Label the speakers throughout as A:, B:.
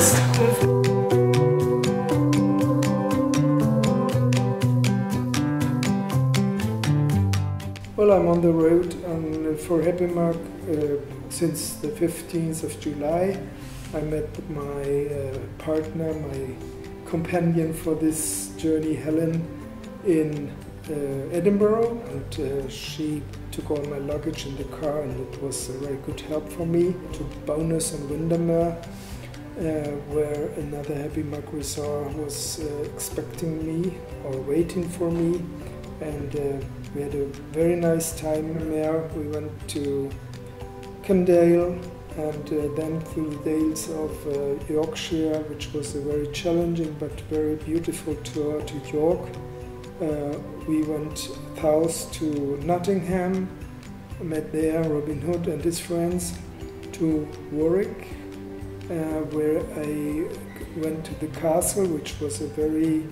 A: Well, I'm on the road on, for Hapimag uh, since the 15th of July. I met my uh, partner, my companion for this journey, Helen, in uh, Edinburgh, and uh, she took all my luggage in the car, and it was a very good help for me. To Bowness-on-Windermere, where another Happy resort was uh, expecting me or waiting for me, and uh, we had a very nice time there. We went to Camdale and uh, then through the dales of uh, Yorkshire, which was a very challenging but very beautiful tour to York. Uh, we went south to Nottingham, met there Robin Hood and his friends, to Warwick, uh, Uh, where I went to the castle, which was a very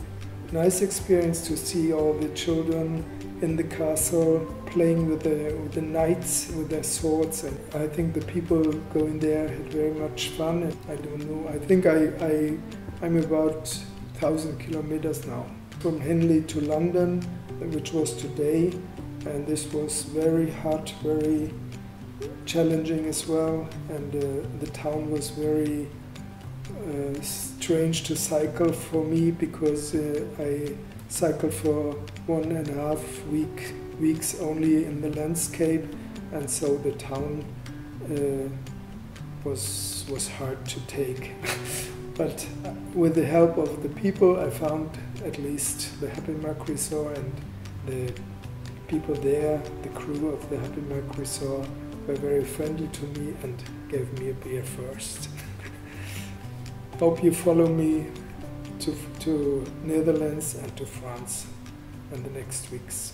A: nice experience to see all the children in the castle playing with the, with the knights with their swords. And I think the people going there had very much fun. And I don't know I think I, I I'm about thousand kilometers now from Henley to London which was today. And this was very hot very challenging as well and uh, the town was very uh, strange to cycle for me because uh, I cycled for one and a half week weeks only in the landscape, and so the town uh, was was hard to take. but with the help of the people, I found at least the Hapimag Resort and the people there, the crew of the Hapimag Resort, were very friendly to me and gave me a beer first. Hope you follow me to, to Netherlands and to France in the next weeks.